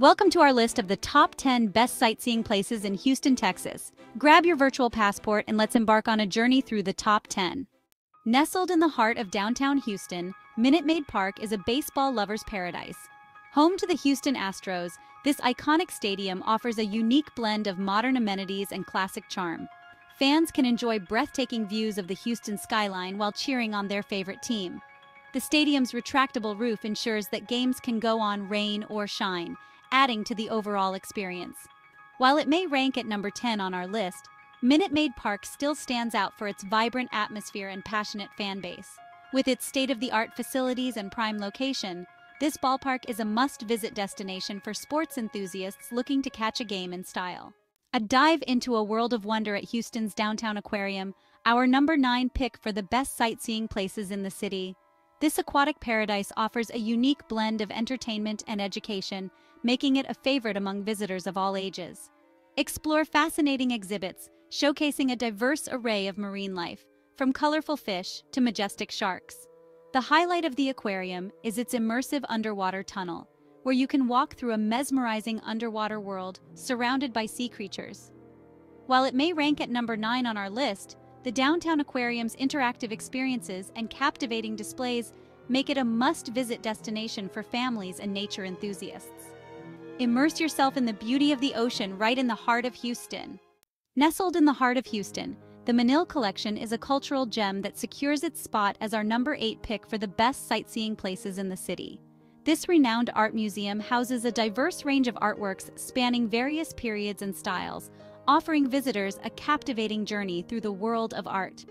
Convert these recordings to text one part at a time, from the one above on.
Welcome to our list of the top 10 best sightseeing places in Houston, Texas. Grab your virtual passport and let's embark on a journey through the top 10. Nestled in the heart of downtown Houston, Minute Maid Park is a baseball lover's paradise. Home to the Houston Astros, this iconic stadium offers a unique blend of modern amenities and classic charm. Fans can enjoy breathtaking views of the Houston skyline while cheering on their favorite team. The stadium's retractable roof ensures that games can go on rain or shine, adding to the overall experience. While it may rank at number 10 on our list, Minute Maid Park still stands out for its vibrant atmosphere and passionate fan base. With its state-of-the-art facilities and prime location, this ballpark is a must-visit destination for sports enthusiasts looking to catch a game in style. A dive into a world of wonder at Houston's downtown aquarium, our number 9 pick for the best sightseeing places in the city. This aquatic paradise offers a unique blend of entertainment and education, making it a favorite among visitors of all ages. Explore fascinating exhibits, showcasing a diverse array of marine life, from colorful fish to majestic sharks. The highlight of the aquarium is its immersive underwater tunnel, where you can walk through a mesmerizing underwater world surrounded by sea creatures. While it may rank at number 9 on our list, the downtown aquarium's interactive experiences and captivating displays make it a must-visit destination for families and nature enthusiasts. Immerse yourself in the beauty of the ocean right in the heart of Houston. Nestled in the heart of Houston, the Menil Collection is a cultural gem that secures its spot as our number 8 pick for the best sightseeing places in the city. This renowned art museum houses a diverse range of artworks spanning various periods and styles, offering visitors a captivating journey through the world of art.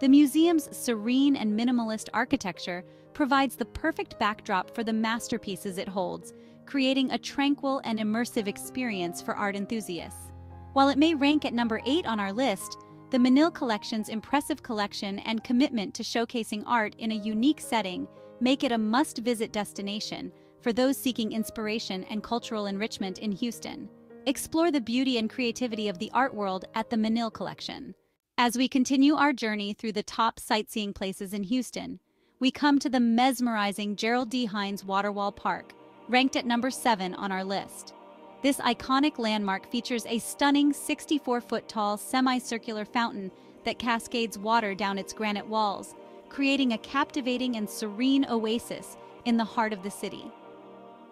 The museum's serene and minimalist architecture provides the perfect backdrop for the masterpieces it holds, creating a tranquil and immersive experience for art enthusiasts. While it may rank at number 8 on our list, the Menil Collection's impressive collection and commitment to showcasing art in a unique setting make it a must-visit destination for those seeking inspiration and cultural enrichment in Houston. Explore the beauty and creativity of the art world at the Menil Collection. As we continue our journey through the top sightseeing places in Houston, we come to the mesmerizing Gerald D. Hines Waterwall Park, ranked at number 7 on our list. This iconic landmark features a stunning 64-foot tall semicircular fountain that cascades water down its granite walls, creating a captivating and serene oasis in the heart of the city.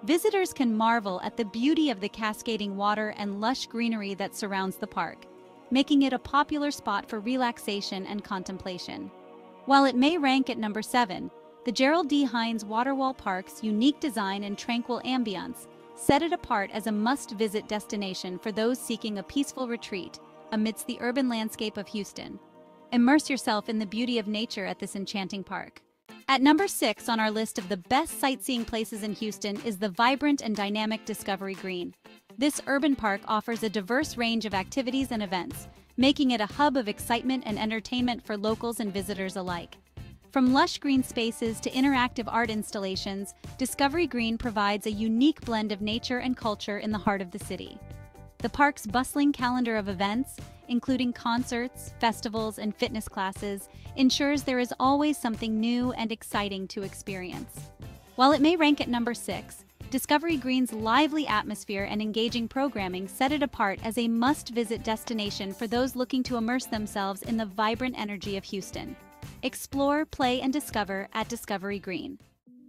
Visitors can marvel at the beauty of the cascading water and lush greenery that surrounds the park, making it a popular spot for relaxation and contemplation. While it may rank at number 7, the Gerald D. Hines Waterwall Park's unique design and tranquil ambience set it apart as a must-visit destination for those seeking a peaceful retreat amidst the urban landscape of Houston. Immerse yourself in the beauty of nature at this enchanting park. At number six on our list of the best sightseeing places in Houston is the vibrant and dynamic Discovery Green. This urban park offers a diverse range of activities and events, making it a hub of excitement and entertainment for locals and visitors alike. From lush green spaces to interactive art installations, Discovery Green provides a unique blend of nature and culture in the heart of the city. The park's bustling calendar of events, including concerts, festivals, and fitness classes, ensures there is always something new and exciting to experience. While it may rank at number six, Discovery Green's lively atmosphere and engaging programming set it apart as a must-visit destination for those looking to immerse themselves in the vibrant energy of Houston. Explore, play, and discover at Discovery Green.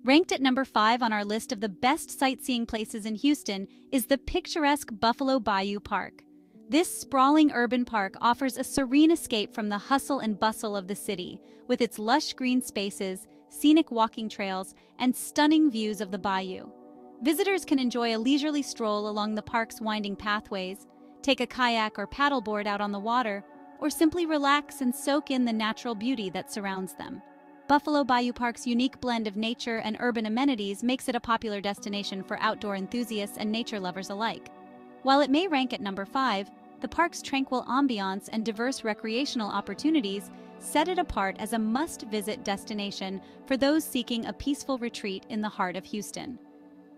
Ranked at number 5 on our list of the best sightseeing places in Houston is the picturesque Buffalo Bayou Park. This sprawling urban park offers a serene escape from the hustle and bustle of the city, with its lush green spaces, scenic walking trails, and stunning views of the bayou. Visitors can enjoy a leisurely stroll along the park's winding pathways, take a kayak or paddleboard out on the water, or simply relax and soak in the natural beauty that surrounds them. Buffalo Bayou Park's unique blend of nature and urban amenities makes it a popular destination for outdoor enthusiasts and nature lovers alike. While it may rank at number 5, the park's tranquil ambiance and diverse recreational opportunities set it apart as a must-visit destination for those seeking a peaceful retreat in the heart of Houston.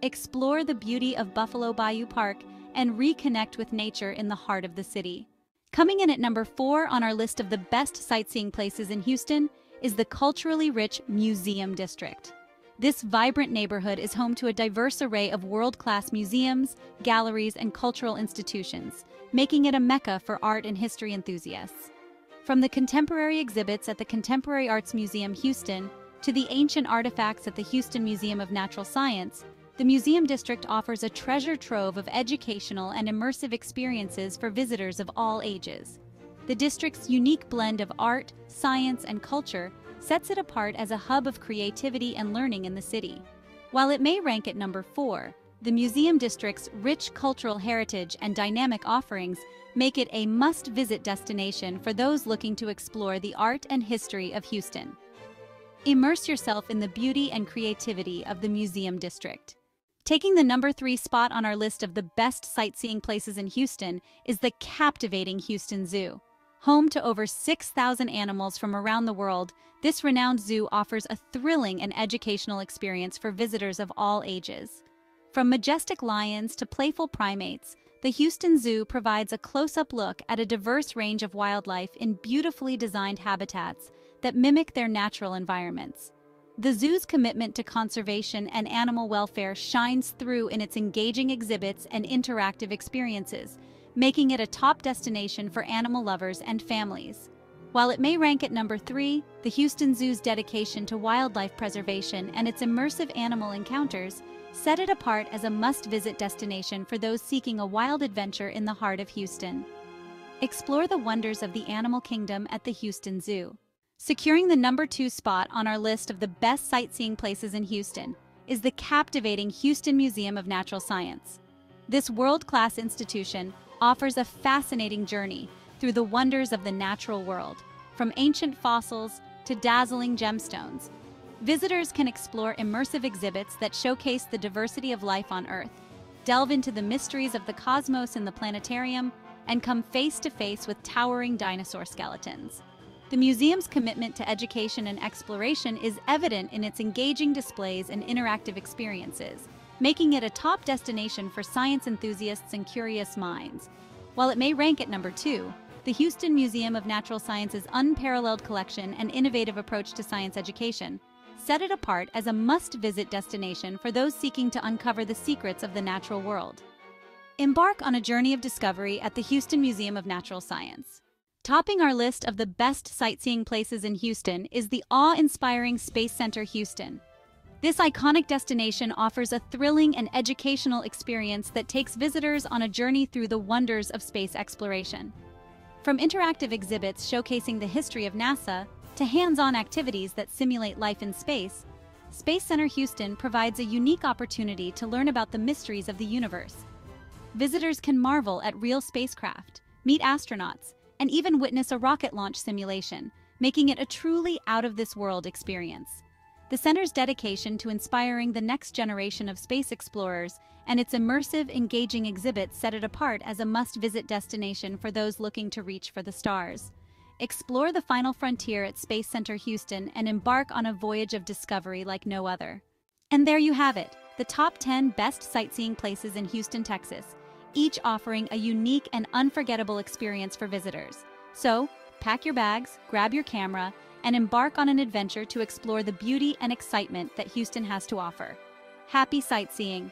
Explore the beauty of Buffalo Bayou Park and reconnect with nature in the heart of the city. Coming in at number four on our list of the best sightseeing places in Houston is the culturally rich Museum District. This vibrant neighborhood is home to a diverse array of world-class museums, galleries, and cultural institutions, making it a mecca for art and history enthusiasts. From the contemporary exhibits at the Contemporary Arts Museum Houston to the ancient artifacts at the Houston Museum of Natural Science, the Museum District offers a treasure trove of educational and immersive experiences for visitors of all ages. The district's unique blend of art, science, and culture sets it apart as a hub of creativity and learning in the city. While it may rank at number four, the Museum District's rich cultural heritage and dynamic offerings make it a must-visit destination for those looking to explore the art and history of Houston. Immerse yourself in the beauty and creativity of the Museum District. Taking the number three spot on our list of the best sightseeing places in Houston is the captivating Houston Zoo. Home to over 6,000 animals from around the world, this renowned zoo offers a thrilling and educational experience for visitors of all ages. From majestic lions to playful primates, the Houston Zoo provides a close-up look at a diverse range of wildlife in beautifully designed habitats that mimic their natural environments. The zoo's commitment to conservation and animal welfare shines through in its engaging exhibits and interactive experiences, making it a top destination for animal lovers and families. While it may rank at number three, the Houston Zoo's dedication to wildlife preservation and its immersive animal encounters set it apart as a must-visit destination for those seeking a wild adventure in the heart of Houston. Explore the wonders of the animal kingdom at the Houston Zoo. Securing the number two spot on our list of the best sightseeing places in Houston is the captivating Houston Museum of Natural Science. This world-class institution offers a fascinating journey through the wonders of the natural world, from ancient fossils to dazzling gemstones. Visitors can explore immersive exhibits that showcase the diversity of life on Earth, delve into the mysteries of the cosmos in the planetarium, and come face to face with towering dinosaur skeletons. The museum's commitment to education and exploration is evident in its engaging displays and interactive experiences, making it a top destination for science enthusiasts and curious minds. While it may rank at number two, the Houston Museum of Natural Science's unparalleled collection and innovative approach to science education set it apart as a must-visit destination for those seeking to uncover the secrets of the natural world. Embark on a journey of discovery at the Houston Museum of Natural Science. Topping our list of the best sightseeing places in Houston is the awe-inspiring Space Center Houston. This iconic destination offers a thrilling and educational experience that takes visitors on a journey through the wonders of space exploration. From interactive exhibits showcasing the history of NASA to hands-on activities that simulate life in space, Space Center Houston provides a unique opportunity to learn about the mysteries of the universe. Visitors can marvel at real spacecraft, meet astronauts, and even witness a rocket launch simulation, making it a truly out-of-this-world experience. The center's dedication to inspiring the next generation of space explorers and its immersive, engaging exhibits set it apart as a must-visit destination for those looking to reach for the stars. Explore the final frontier at Space Center Houston and embark on a voyage of discovery like no other. And there you have it, the top 10 best sightseeing places in Houston, Texas each offering a unique and unforgettable experience for visitors. So, pack your bags, grab your camera, and embark on an adventure to explore the beauty and excitement that Houston has to offer. Happy sightseeing!